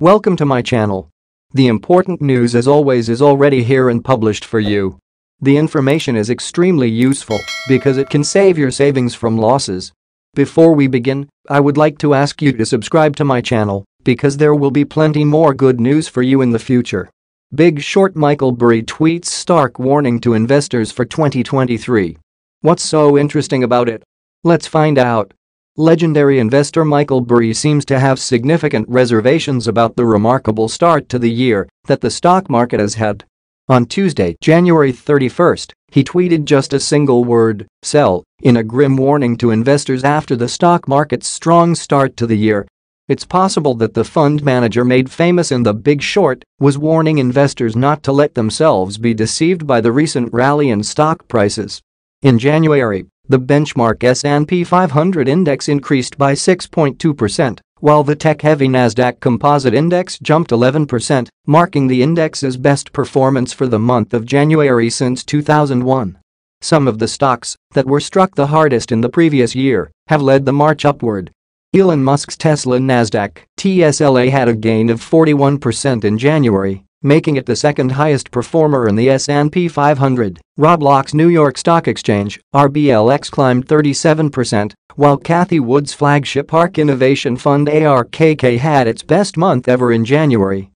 Welcome to my channel. The important news as always is already here and published for you. The information is extremely useful because it can save your savings from losses. Before we begin, I would like to ask you to subscribe to my channel because there will be plenty more good news for you in the future. Big Short Michael Burry tweets stark warning to investors for 2023. What's so interesting about it? Let's find out. Legendary investor Michael Burry seems to have significant reservations about the remarkable start to the year that the stock market has had. On Tuesday, January 31st, he tweeted just a single word, sell, in a grim warning to investors after the stock market's strong start to the year. It's possible that the fund manager made famous in The Big Short was warning investors not to let themselves be deceived by the recent rally in stock prices. In January, the benchmark S&P 500 index increased by 6.2%, while the tech-heavy Nasdaq Composite Index jumped 11%, marking the index's best performance for the month of January since 2001. Some of the stocks that were struck the hardest in the previous year have led the march upward. Elon Musk's Tesla Nasdaq TSLA had a gain of 41% in January, making it the second highest performer in the S&P 500. Roblox New York Stock Exchange, RBLX climbed 37%, while Cathie Wood's flagship ARK Innovation Fund ARKK had its best month ever in January.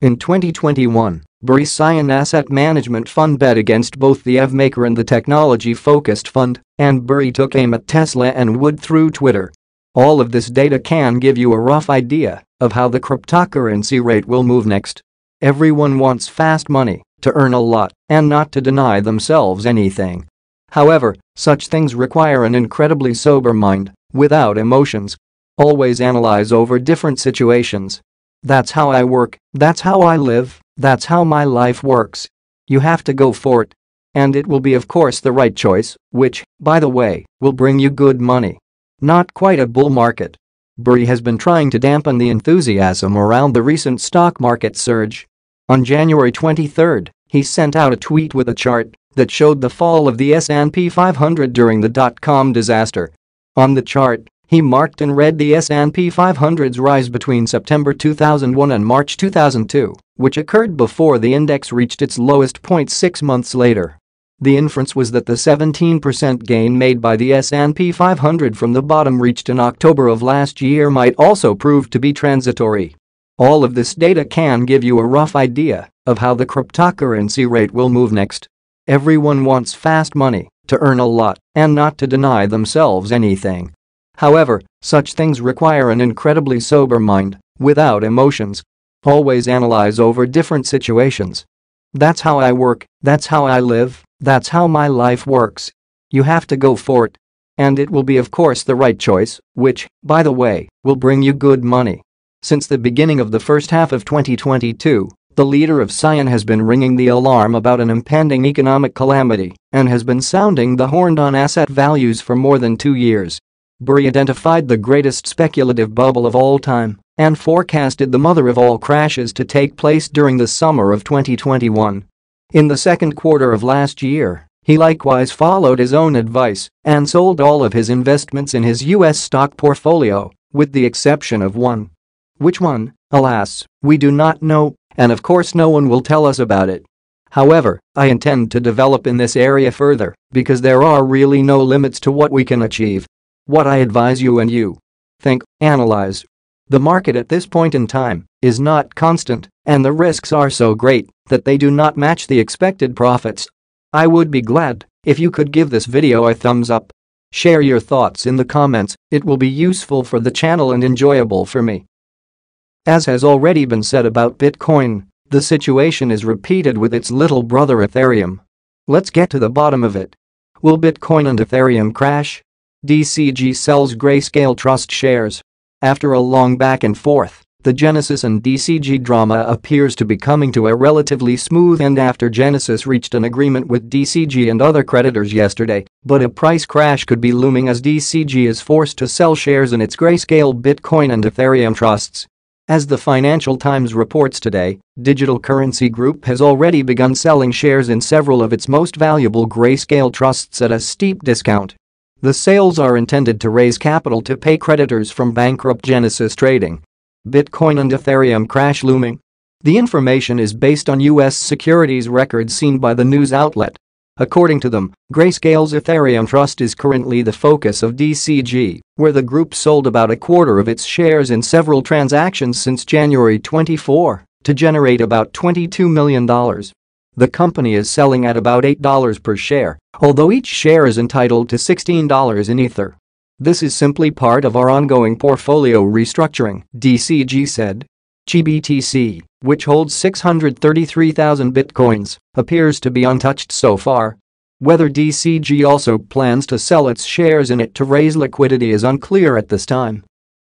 In 2021, Burry Scion Asset Management Fund bet against both the EV maker and the technology-focused fund, and Burry took aim at Tesla and Wood through Twitter. All of this data can give you a rough idea of how the cryptocurrency rate will move next. Everyone wants fast money, to earn a lot, and not to deny themselves anything. However, such things require an incredibly sober mind, without emotions. Always analyze over different situations. That's how I work, that's how I live, that's how my life works. You have to go for it. And it will be of course the right choice, which, by the way, will bring you good money. Not quite a bull market, Burry has been trying to dampen the enthusiasm around the recent stock market surge. On January 23, he sent out a tweet with a chart that showed the fall of the S&P 500 during the dot-com disaster. On the chart, he marked in red the S&P 500's rise between September 2001 and March 2002, which occurred before the index reached its lowest point six months later. The inference was that the 17% gain made by the S&P 500 from the bottom reached in October of last year might also prove to be transitory. All of this data can give you a rough idea of how the cryptocurrency rate will move next. Everyone wants fast money, to earn a lot, and not to deny themselves anything. However, such things require an incredibly sober mind, without emotions. Always analyze over different situations. That's how I work, that's how I live, that's how my life works. You have to go for it. And it will be of course the right choice, which, by the way, will bring you good money. Since the beginning of the first half of 2022, the leader of Scion has been ringing the alarm about an impending economic calamity and has been sounding the horn on asset values for more than two years. Burry identified the greatest speculative bubble of all time and forecasted the mother of all crashes to take place during the summer of 2021. In the second quarter of last year, he likewise followed his own advice and sold all of his investments in his US stock portfolio, with the exception of one. Which one, alas, we do not know, and of course no one will tell us about it. However, I intend to develop in this area further because there are really no limits to what we can achieve. What I advise you and you. Think, analyze. The market at this point in time is not constant, and the risks are so great that they do not match the expected profits. I would be glad if you could give this video a thumbs up. Share your thoughts in the comments, it will be useful for the channel and enjoyable for me. As has already been said about Bitcoin, the situation is repeated with its little brother Ethereum. Let's get to the bottom of it. Will Bitcoin and Ethereum crash? DCG sells Grayscale Trust shares. After a long back and forth, the Genesis and DCG drama appears to be coming to a relatively smooth end after Genesis reached an agreement with DCG and other creditors yesterday, but a price crash could be looming as DCG is forced to sell shares in its Grayscale Bitcoin and Ethereum trusts. As the Financial Times reports today, Digital Currency Group has already begun selling shares in several of its most valuable grayscale trusts at a steep discount. The sales are intended to raise capital to pay creditors from bankrupt Genesis Trading, Bitcoin and Ethereum crash looming? The information is based on U.S. securities records seen by the news outlet. According to them, Grayscale's Ethereum Trust is currently the focus of DCG, where the group sold about a quarter of its shares in several transactions since January 24 to generate about $22 million. The company is selling at about $8 per share, although each share is entitled to $16 in Ether. This is simply part of our ongoing portfolio restructuring, DCG said. GBTC, which holds 633,000 bitcoins, appears to be untouched so far. Whether DCG also plans to sell its shares in it to raise liquidity is unclear at this time.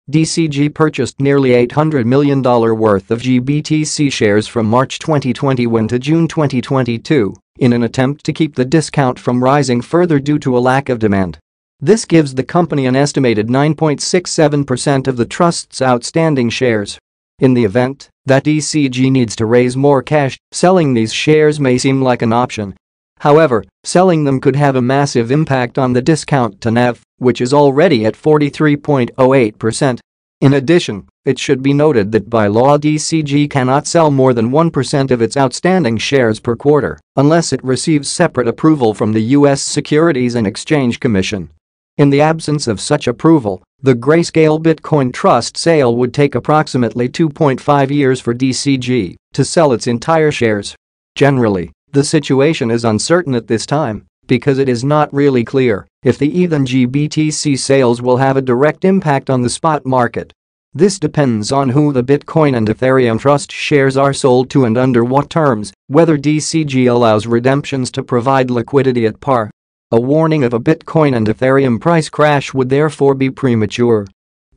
DCG purchased nearly $800 million worth of GBTC shares from March 2021 to June 2022 in an attempt to keep the discount from rising further due to a lack of demand. This gives the company an estimated 9.67% of the trust's outstanding shares. In the event that DCG needs to raise more cash, selling these shares may seem like an option. However, selling them could have a massive impact on the discount to NAV, which is already at 43.08%. In addition, it should be noted that by law DCG cannot sell more than 1% of its outstanding shares per quarter unless it receives separate approval from the U.S. Securities and Exchange Commission. In the absence of such approval, the Grayscale Bitcoin Trust sale would take approximately 2.5 years for DCG to sell its entire shares. Generally, the situation is uncertain at this time because it is not really clear if the ETH and GBTC sales will have a direct impact on the spot market. This depends on who the Bitcoin and Ethereum Trust shares are sold to and under what terms, whether DCG allows redemptions to provide liquidity at par a warning of a Bitcoin and Ethereum price crash would therefore be premature.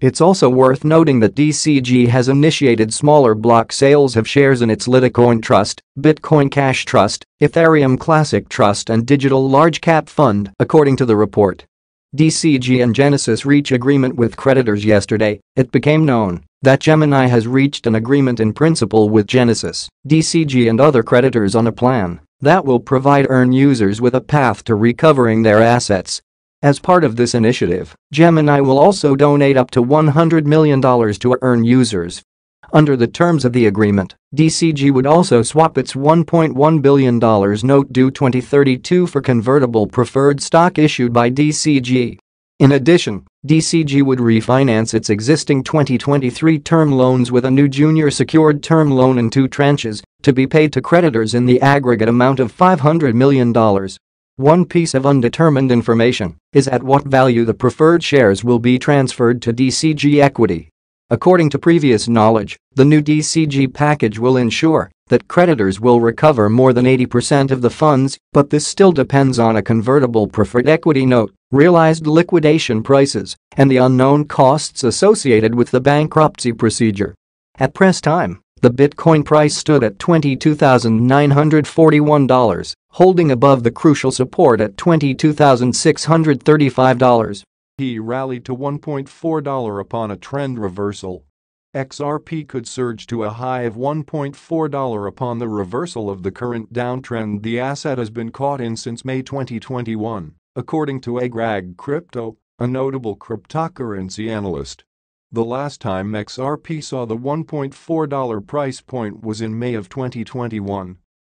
It's also worth noting that DCG has initiated smaller block sales of shares in its Litecoin Trust, Bitcoin Cash Trust, Ethereum Classic Trust and Digital Large Cap Fund, according to the report. DCG and Genesis reach agreement with creditors yesterday, it became known that Gemini has reached an agreement in principle with Genesis, DCG and other creditors on a plan that will provide EARN users with a path to recovering their assets. As part of this initiative, Gemini will also donate up to $100 million to EARN users. Under the terms of the agreement, DCG would also swap its $1.1 billion note due 2032 for convertible preferred stock issued by DCG. In addition, DCG would refinance its existing 2023 term loans with a new junior secured term loan in two tranches to be paid to creditors in the aggregate amount of $500 million. One piece of undetermined information is at what value the preferred shares will be transferred to DCG equity. According to previous knowledge, the new DCG package will ensure that creditors will recover more than 80% of the funds, but this still depends on a convertible preferred equity note, realized liquidation prices, and the unknown costs associated with the bankruptcy procedure. At press time, the Bitcoin price stood at $22,941, holding above the crucial support at $22,635. He rallied to $1.4 upon a trend reversal. XRP could surge to a high of $1.4 upon the reversal of the current downtrend the asset has been caught in since May 2021, according to Egrag Crypto, a notable cryptocurrency analyst. The last time XRP saw the $1.4 price point was in May of 2021.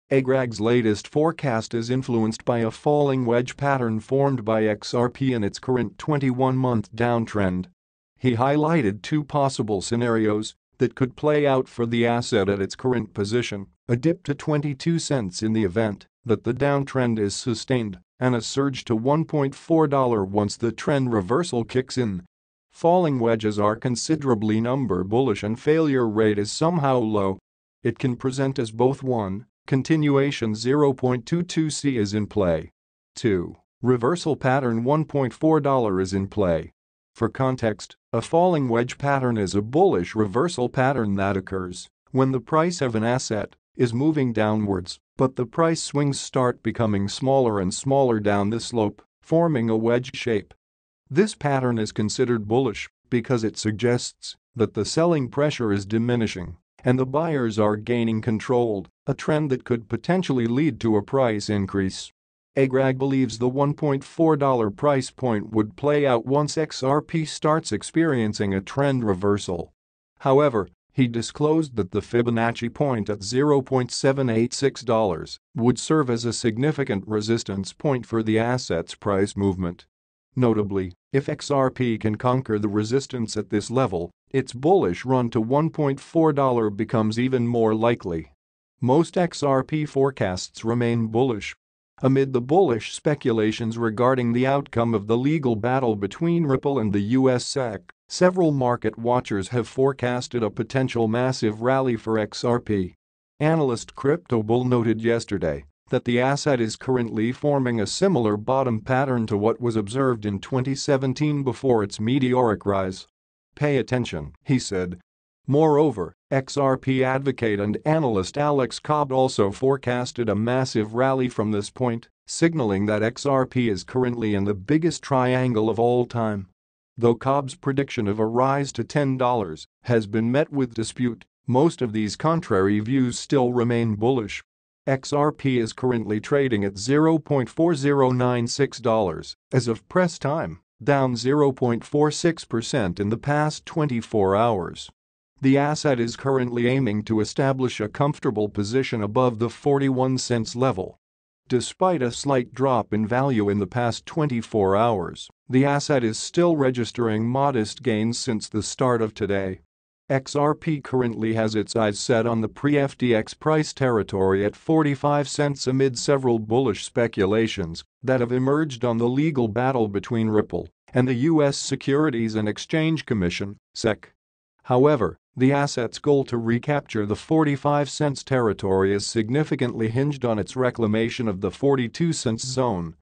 Egrag's latest forecast is influenced by a falling wedge pattern formed by XRP in its current 21-month downtrend. He highlighted two possible scenarios that could play out for the asset at its current position, a dip to 22 cents in the event that the downtrend is sustained and a surge to $1.4 once the trend reversal kicks in. Falling wedges are considerably number bullish and failure rate is somehow low. It can present as both 1. Continuation 0.22C is in play. 2. Reversal pattern $1.4 is in play. For context, a falling wedge pattern is a bullish reversal pattern that occurs when the price of an asset is moving downwards, but the price swings start becoming smaller and smaller down the slope, forming a wedge shape. This pattern is considered bullish because it suggests that the selling pressure is diminishing and the buyers are gaining control, a trend that could potentially lead to a price increase. Egrag believes the $1.4 price point would play out once XRP starts experiencing a trend reversal. However, he disclosed that the Fibonacci point at $0.786 would serve as a significant resistance point for the asset's price movement. Notably, if XRP can conquer the resistance at this level, its bullish run to $1.4 becomes even more likely. Most XRP forecasts remain bullish. Amid the bullish speculations regarding the outcome of the legal battle between Ripple and the US SEC, several market watchers have forecasted a potential massive rally for XRP. Analyst CryptoBull noted yesterday that the asset is currently forming a similar bottom pattern to what was observed in 2017 before its meteoric rise. Pay attention, he said. Moreover, XRP advocate and analyst Alex Cobb also forecasted a massive rally from this point, signaling that XRP is currently in the biggest triangle of all time. Though Cobb's prediction of a rise to $10 has been met with dispute, most of these contrary views still remain bullish. XRP is currently trading at $0.4096 as of press time down 0.46% in the past 24 hours. The asset is currently aiming to establish a comfortable position above the 41 cents level. Despite a slight drop in value in the past 24 hours, the asset is still registering modest gains since the start of today. XRP currently has its eyes set on the pre-FTX price territory at 45 cents amid several bullish speculations that have emerged on the legal battle between Ripple and the U.S. Securities and Exchange Commission (SEC). However, the asset's goal to recapture the 45 cents territory is significantly hinged on its reclamation of the 42 cents zone.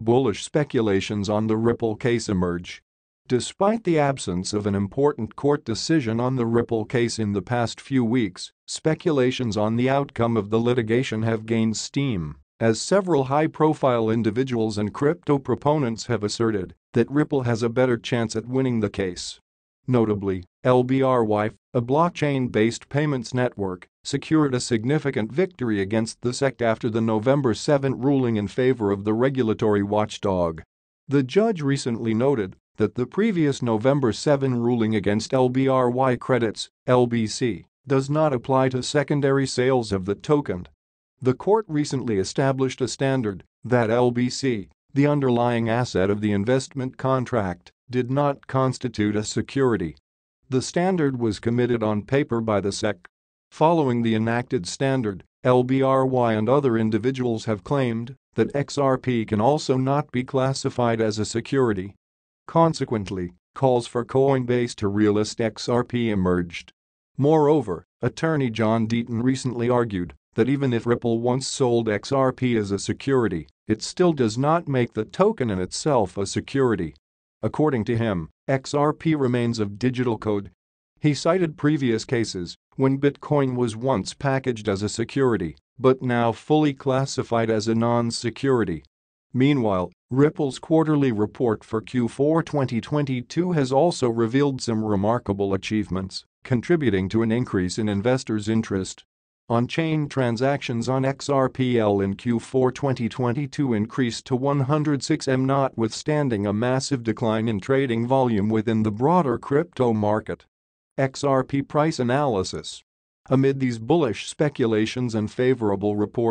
Bullish speculations on the Ripple case emerge Despite the absence of an important court decision on the Ripple case in the past few weeks, speculations on the outcome of the litigation have gained steam, as several high-profile individuals and crypto proponents have asserted that Ripple has a better chance at winning the case. Notably, LBRY, a blockchain-based payments network, secured a significant victory against the SEC after the November 7 ruling in favor of the regulatory watchdog. The judge recently noted that the previous November 7 ruling against LBRY credits, LBC, does not apply to secondary sales of the token. The court recently established a standard that LBC, the underlying asset of the investment contract, did not constitute a security. The standard was committed on paper by the SEC. Following the enacted standard, LBRY and other individuals have claimed that XRP can also not be classified as a security Consequently, calls for Coinbase to relist XRP emerged. Moreover, attorney John Deaton recently argued that even if Ripple once sold XRP as a security, it still does not make the token in itself a security. According to him, XRP remains of digital code. He cited previous cases when Bitcoin was once packaged as a security but now fully classified as a non-security. Meanwhile, Ripple's quarterly report for Q4 2022 has also revealed some remarkable achievements, contributing to an increase in investors' interest. On-chain transactions on XRPL in Q4 2022 increased to 106M notwithstanding a massive decline in trading volume within the broader crypto market. XRP price analysis Amid these bullish speculations and favorable reports,